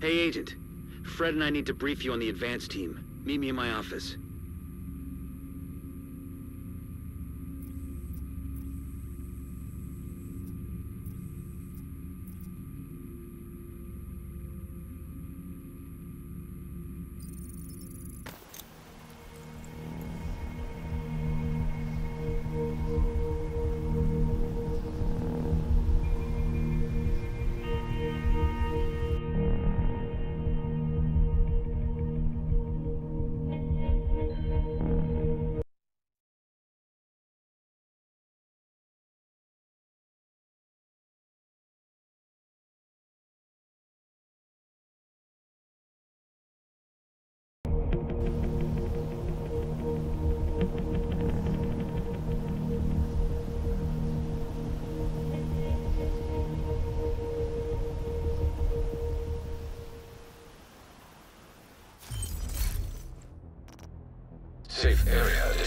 Hey, Agent. Fred and I need to brief you on the advance team. Meet me in my office.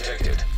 Detected.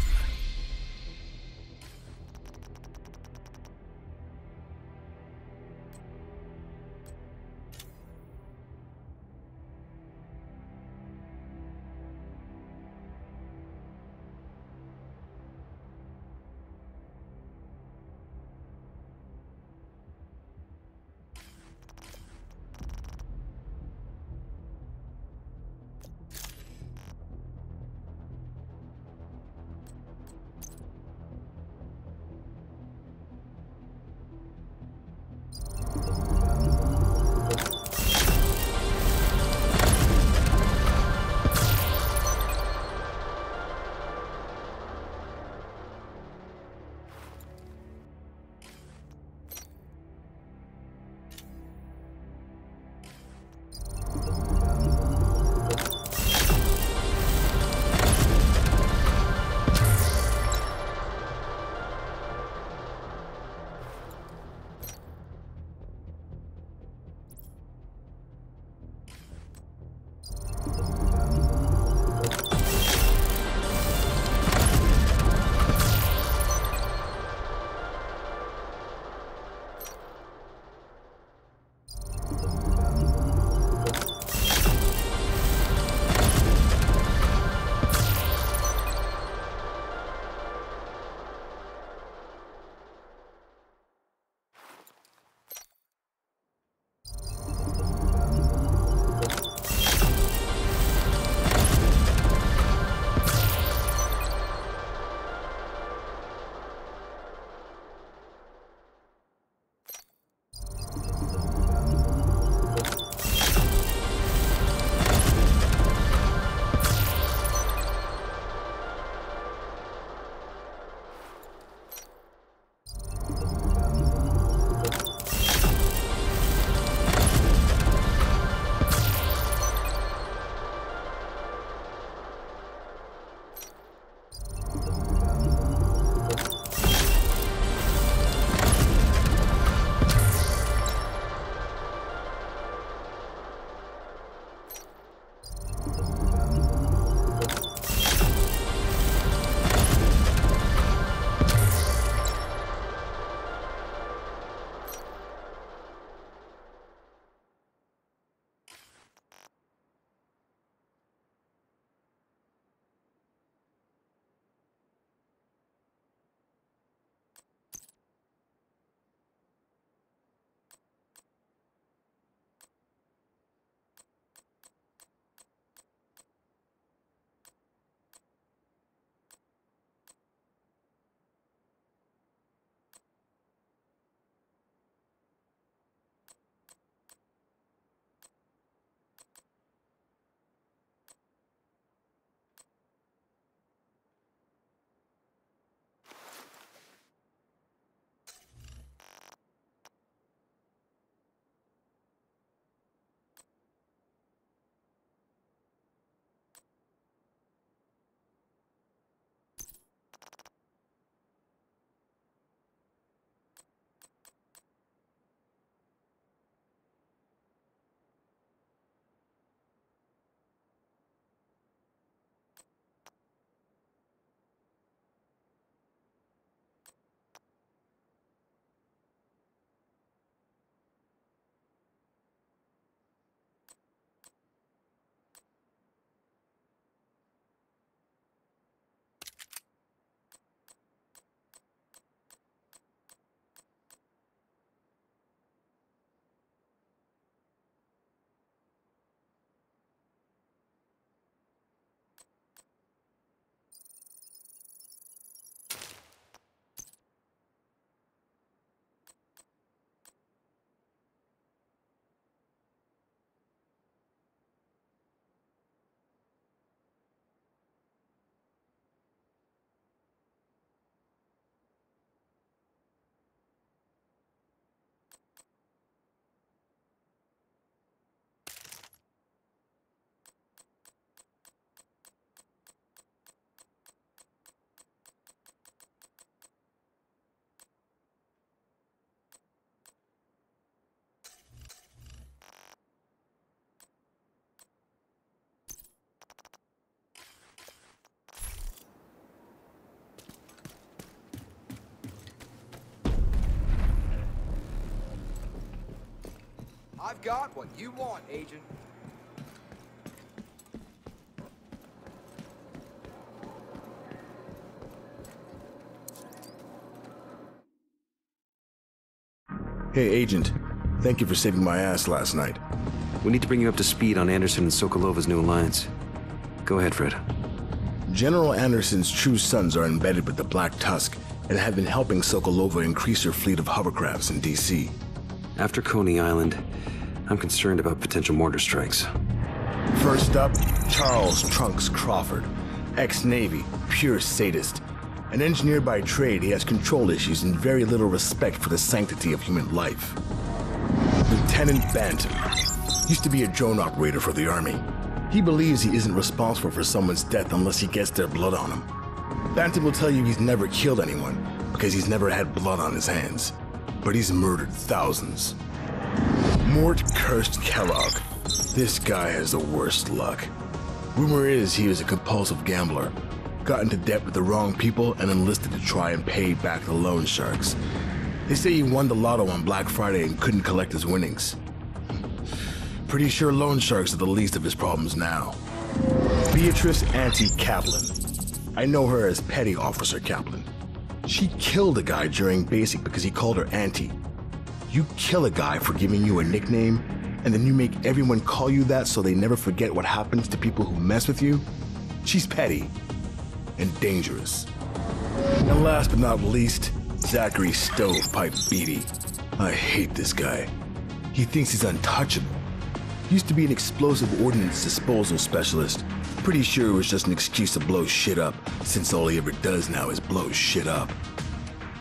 I've got what you want, Agent. Hey, Agent. Thank you for saving my ass last night. We need to bring you up to speed on Anderson and Sokolova's new alliance. Go ahead, Fred. General Anderson's true sons are embedded with the Black Tusk and have been helping Sokolova increase her fleet of hovercrafts in D.C. After Coney Island, I'm concerned about potential mortar strikes. First up, Charles Chunks Crawford, ex-Navy, pure sadist. An engineer by trade, he has control issues and very little respect for the sanctity of human life. Lieutenant Bantam used to be a drone operator for the Army. He believes he isn't responsible for someone's death unless he gets their blood on him. Bantam will tell you he's never killed anyone because he's never had blood on his hands. But he's murdered thousands. Mort Cursed Kellogg. This guy has the worst luck. Rumor is he was a compulsive gambler, got into debt with the wrong people, and enlisted to try and pay back the loan sharks. They say he won the lotto on Black Friday and couldn't collect his winnings. Pretty sure loan sharks are the least of his problems now. Beatrice Auntie Kaplan. I know her as Petty Officer Kaplan. She killed a guy during basic because he called her Auntie. You kill a guy for giving you a nickname, and then you make everyone call you that so they never forget what happens to people who mess with you? She's petty and dangerous. And last but not least, Zachary Stovepipe Beatty. I hate this guy. He thinks he's untouchable. Used to be an explosive ordnance disposal specialist. Pretty sure it was just an excuse to blow shit up, since all he ever does now is blow shit up.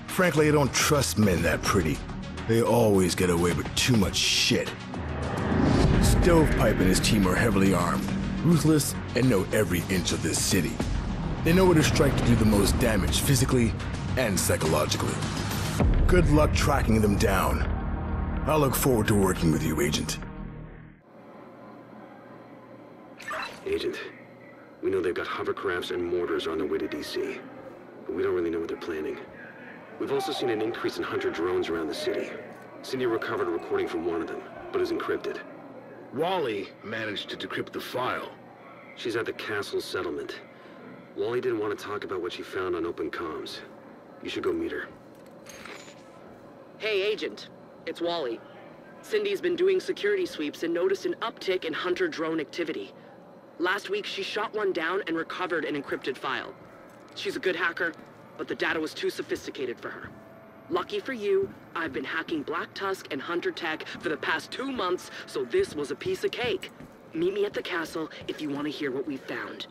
Frankly, I don't trust men that pretty. They always get away with too much shit. Stovepipe and his team are heavily armed, ruthless, and know every inch of this city. They know where to strike to do the most damage physically and psychologically. Good luck tracking them down. I look forward to working with you, Agent. Agent, we know they've got hovercrafts and mortars on their way to DC, but we don't really know what they're planning. We've also seen an increase in hunter drones around the city. Cindy recovered a recording from one of them, but is encrypted. Wally managed to decrypt the file. She's at the castle settlement. Wally didn't want to talk about what she found on open comms. You should go meet her. Hey, Agent. It's Wally. Cindy's been doing security sweeps and noticed an uptick in hunter drone activity. Last week, she shot one down and recovered an encrypted file. She's a good hacker, but the data was too sophisticated for her. Lucky for you, I've been hacking Black Tusk and Hunter Tech for the past two months, so this was a piece of cake. Meet me at the castle if you want to hear what we found.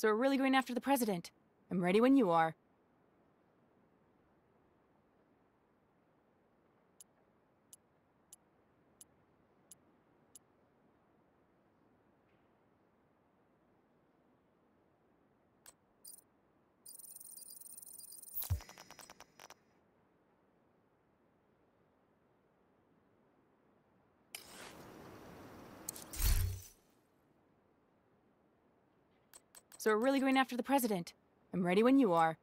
So we're really going after the president. I'm ready when you are. So we're really going after the president. I'm ready when you are.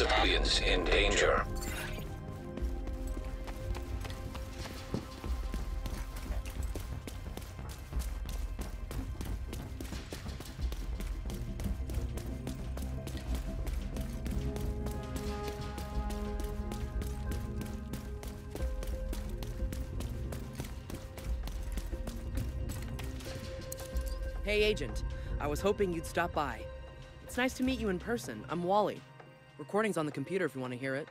Civilians in danger. Hey, Agent. I was hoping you'd stop by. It's nice to meet you in person. I'm Wally. Recording's on the computer if you want to hear it.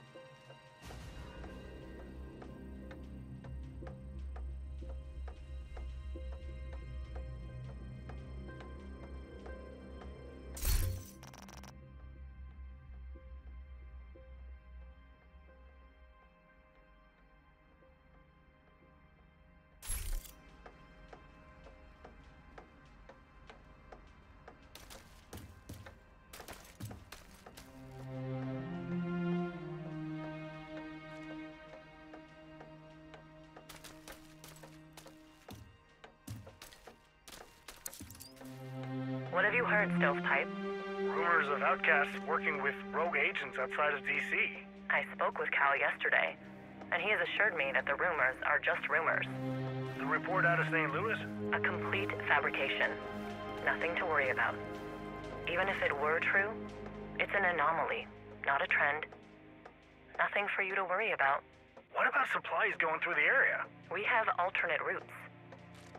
Working with rogue agents outside of DC. I spoke with Cal yesterday, and he has assured me that the rumors are just rumors. The report out of St. Louis? A complete fabrication. Nothing to worry about. Even if it were true, it's an anomaly, not a trend. Nothing for you to worry about. What about supplies going through the area? We have alternate routes.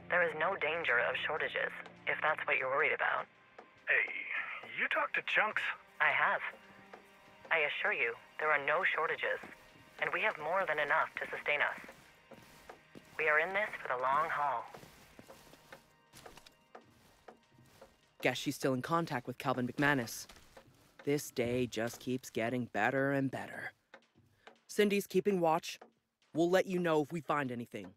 There is no danger of shortages, if that's what you're worried about. Hey, you talk to Chunks? I have. I assure you, there are no shortages, and we have more than enough to sustain us. We are in this for the long haul. Guess she's still in contact with Calvin McManus. This day just keeps getting better and better. Cindy's keeping watch. We'll let you know if we find anything.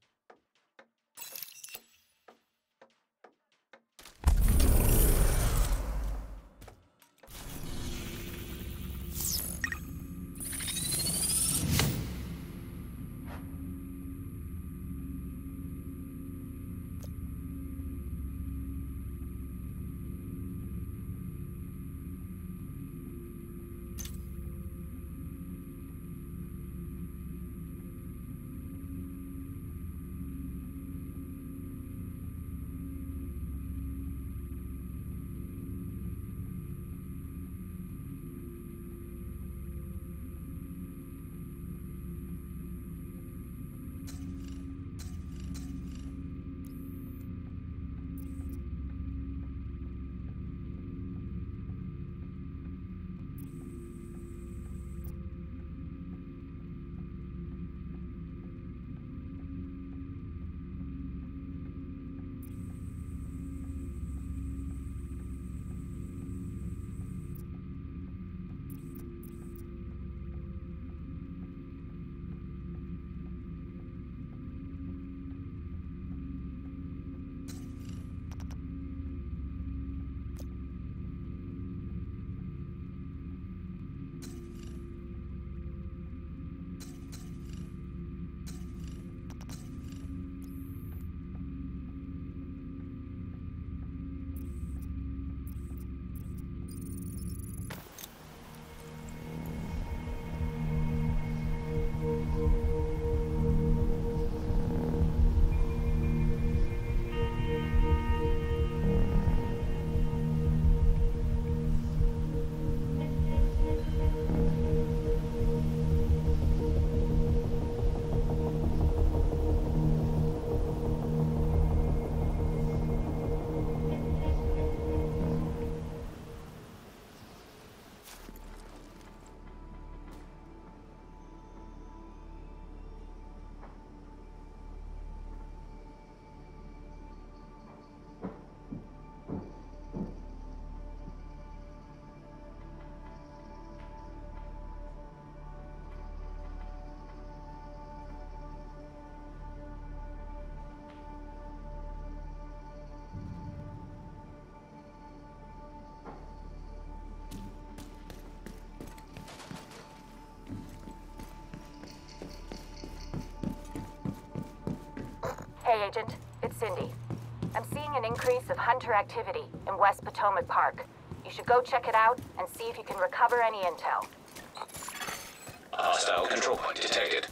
Hey, Agent. It's Cindy. I'm seeing an increase of hunter activity in West Potomac Park. You should go check it out and see if you can recover any intel. Hostile control point detected.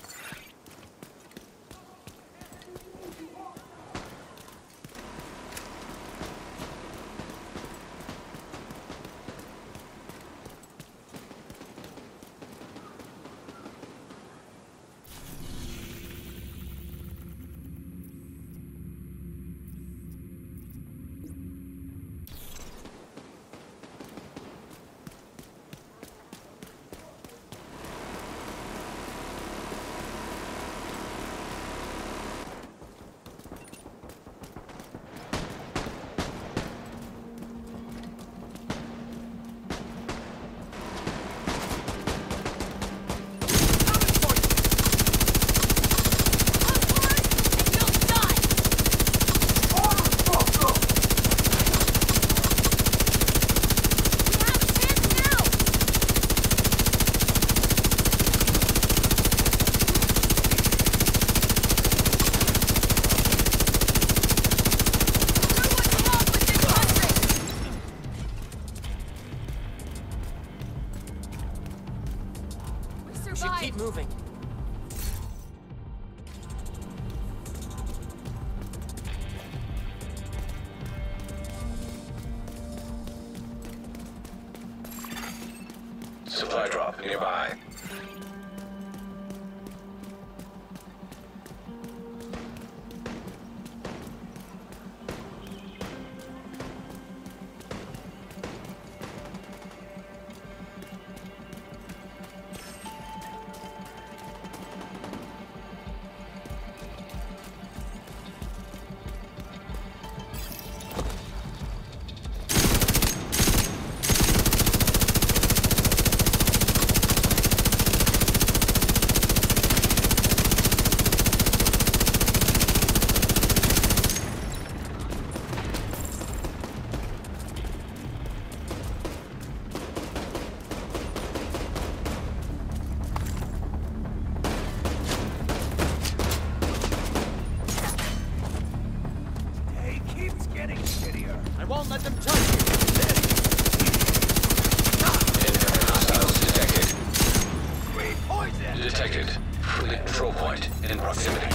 In proximity.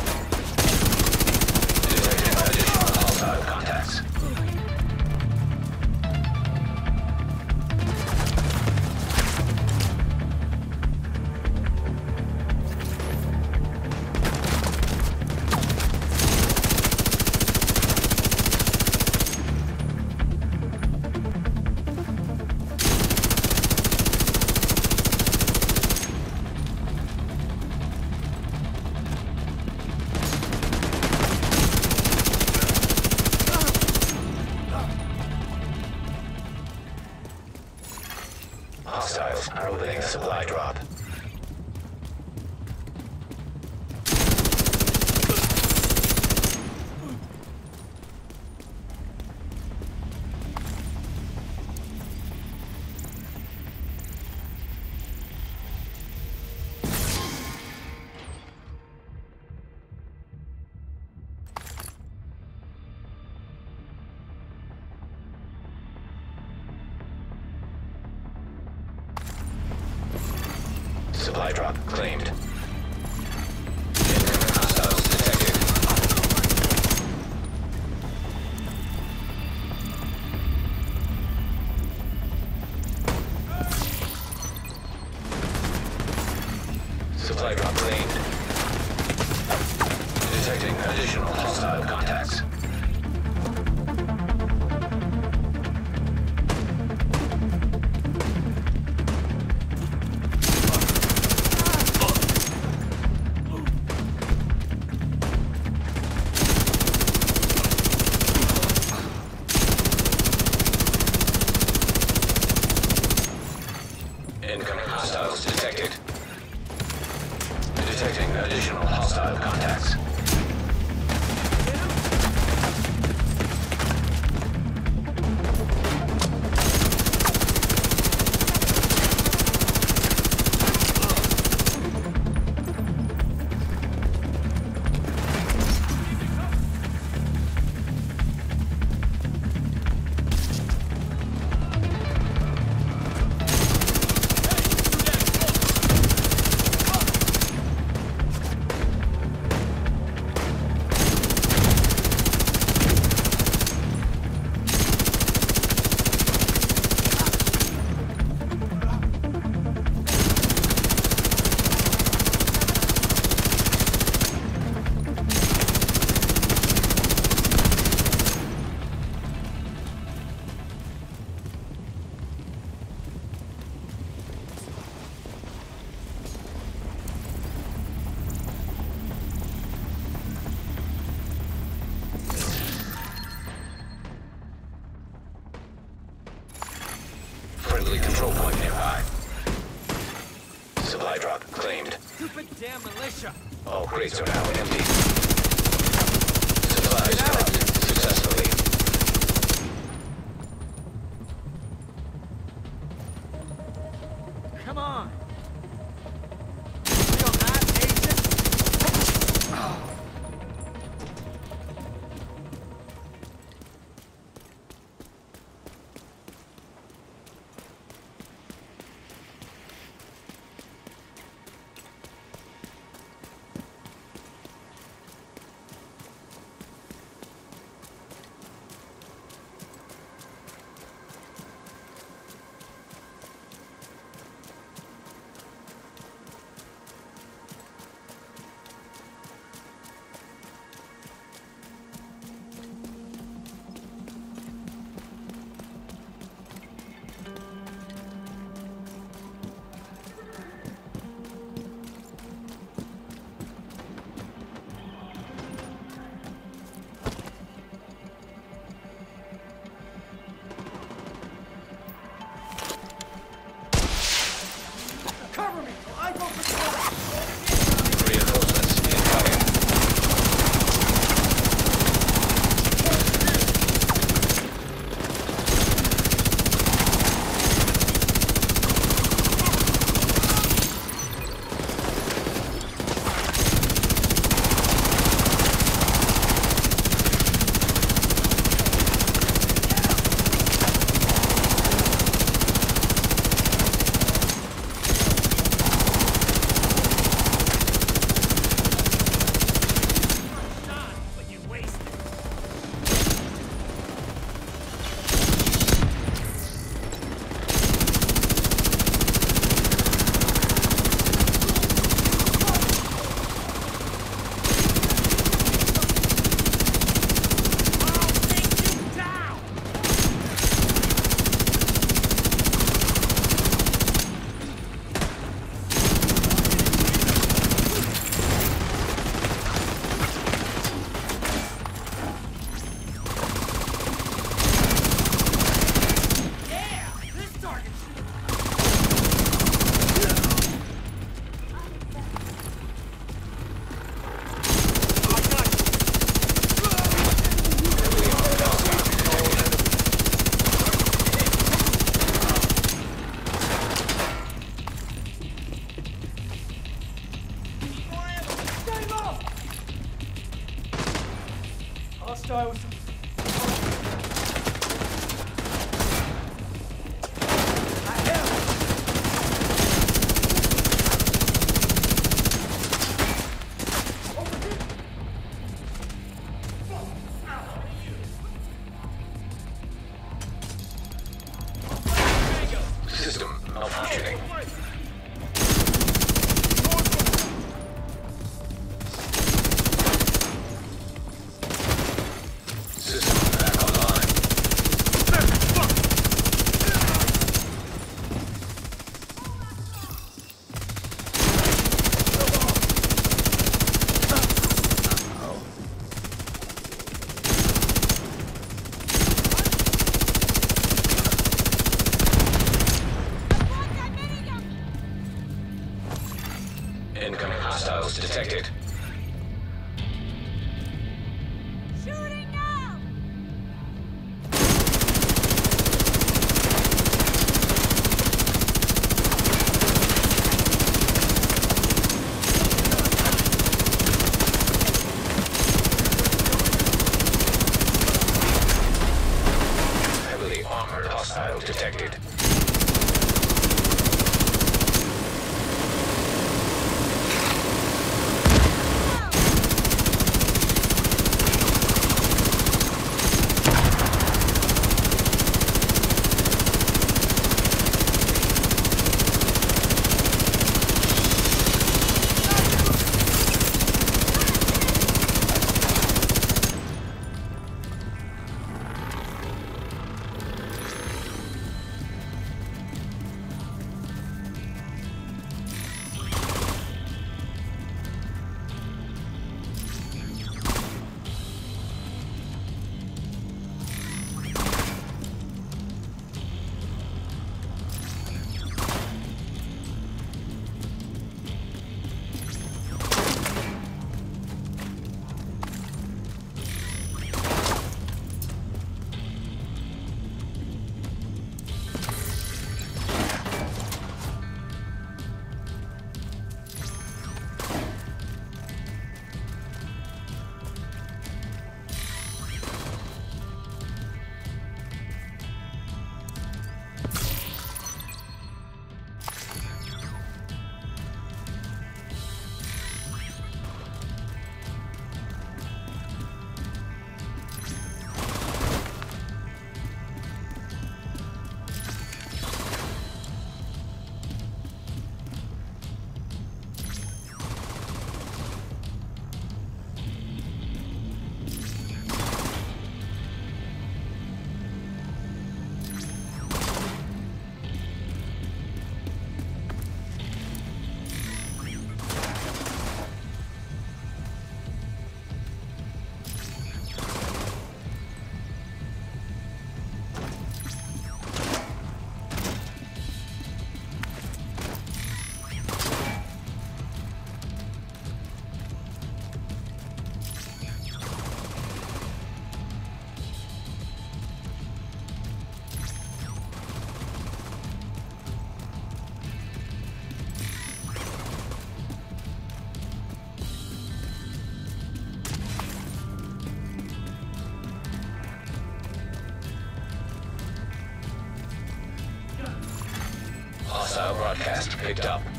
Broadcast picked up.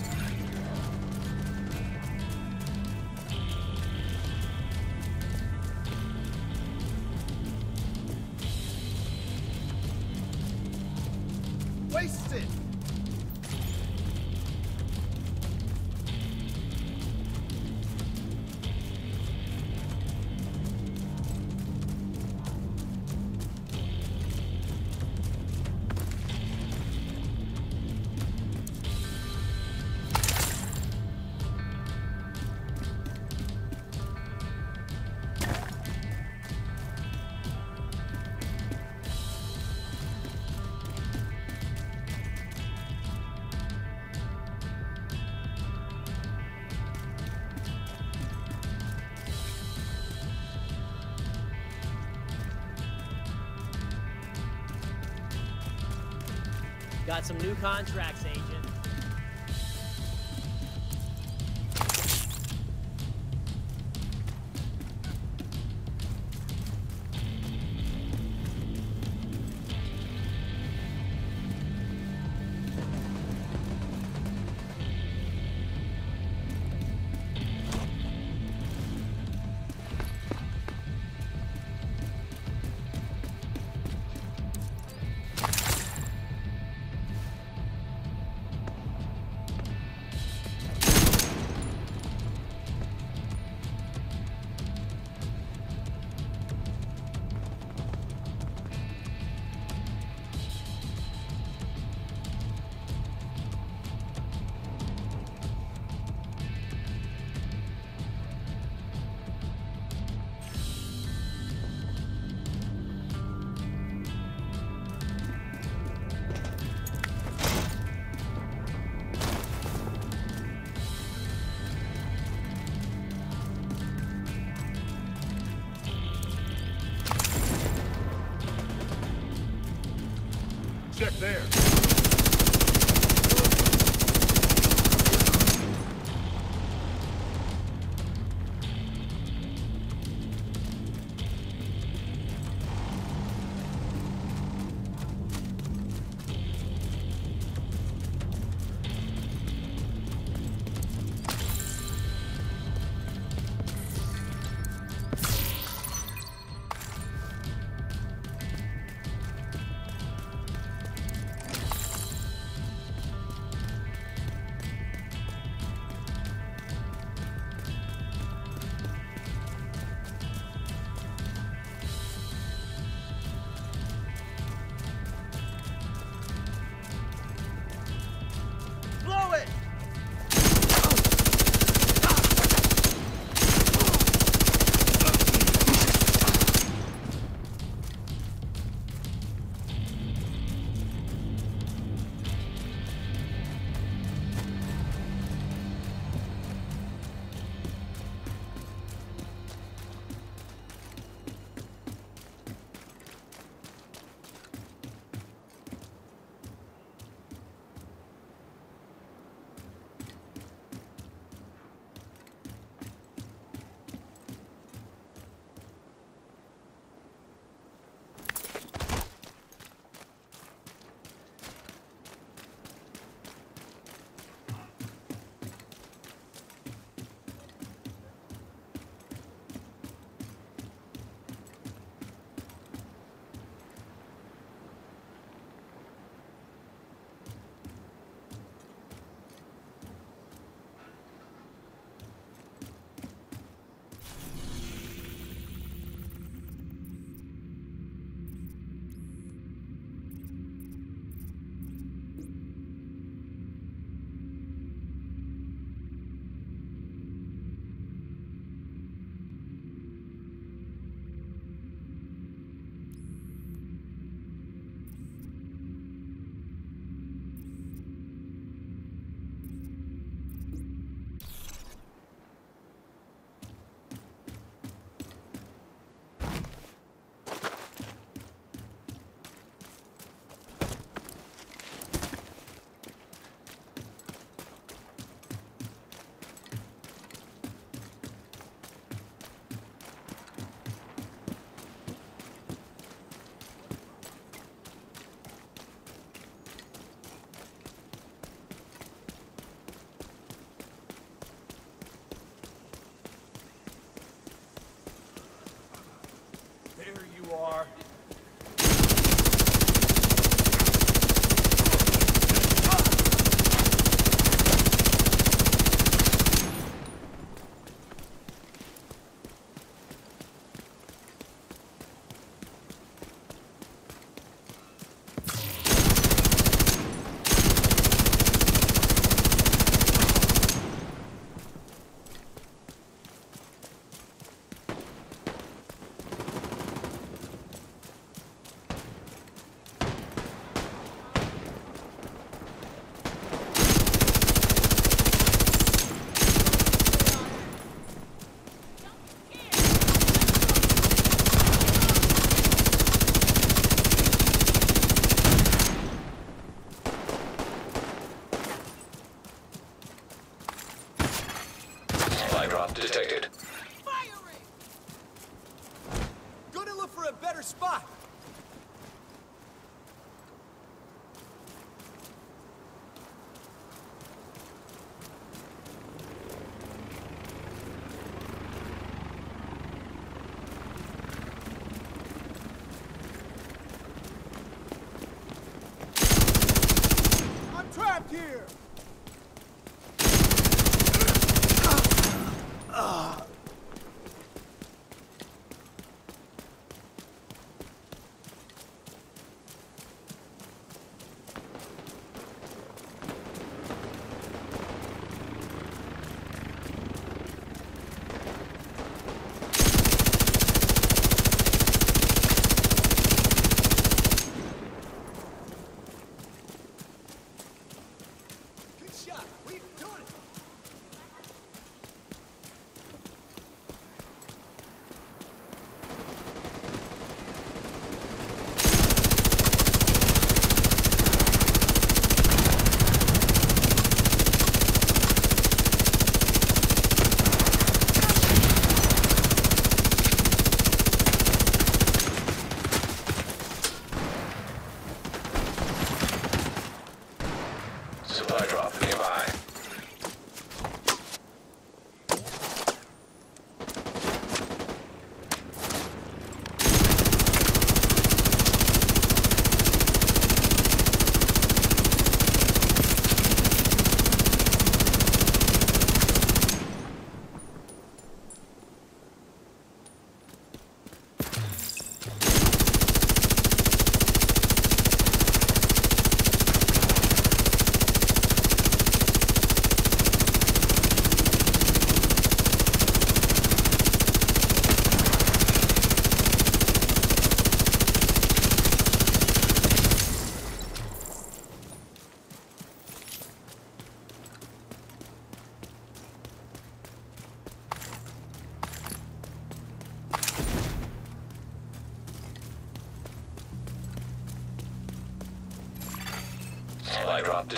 Got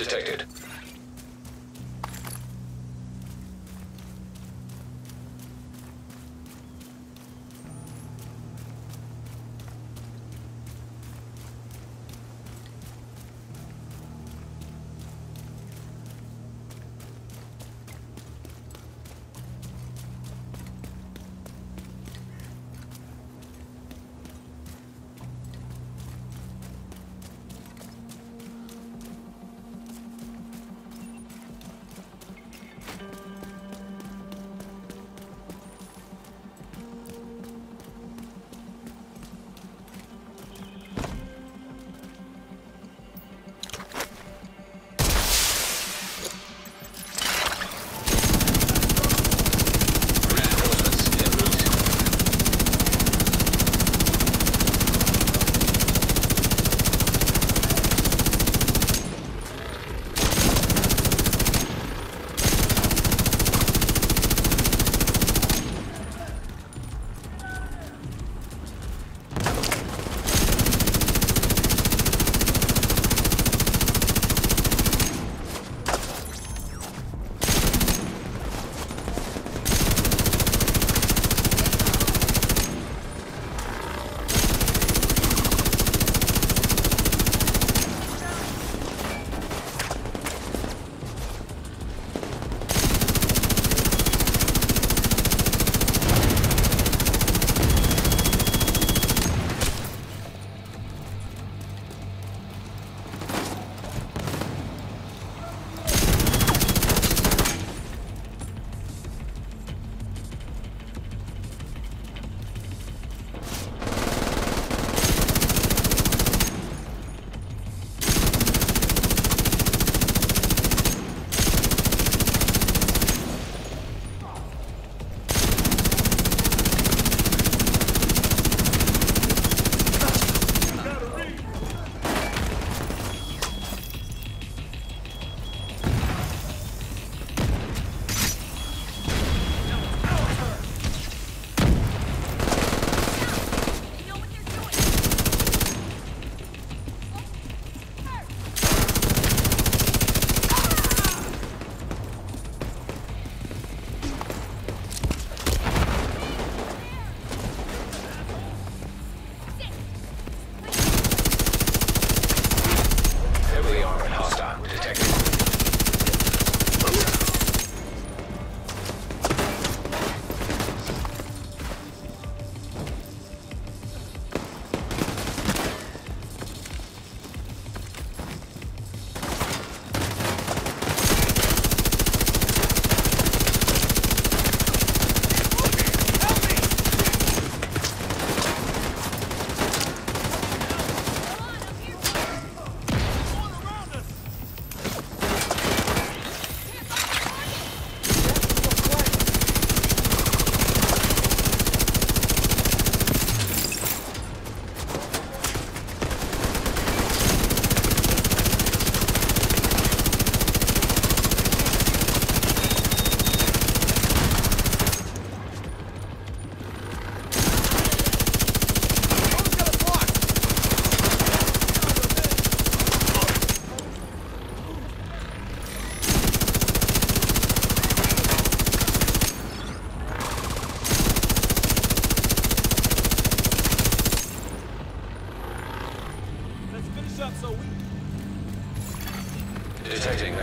detected.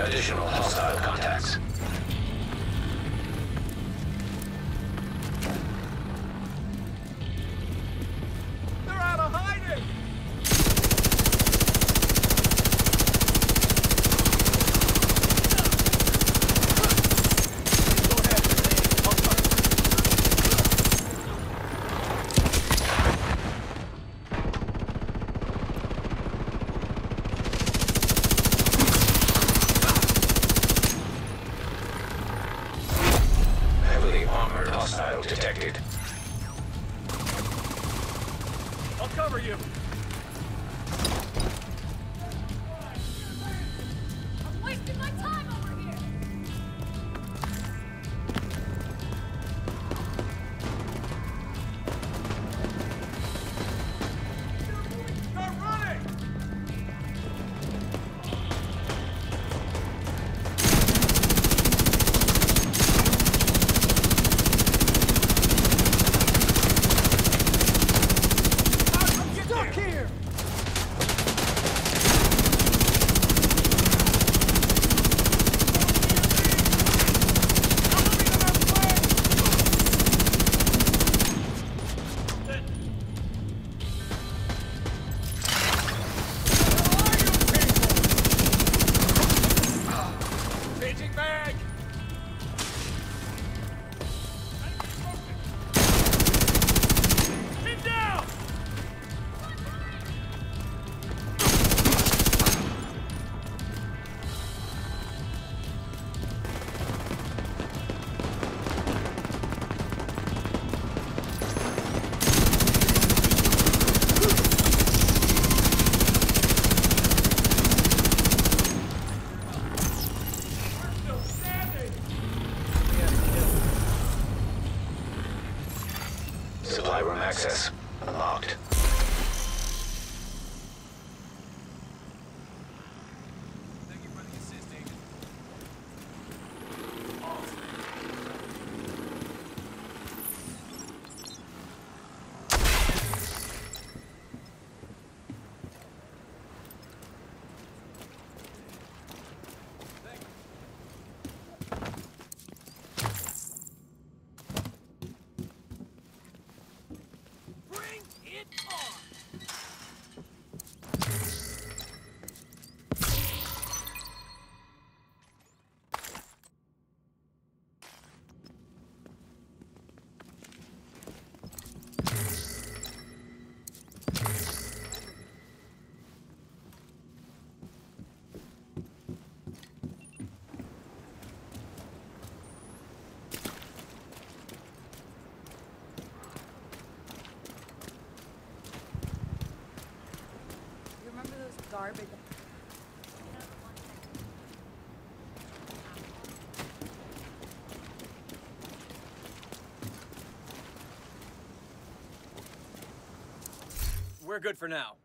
Additional hostile contacts. We're good for now.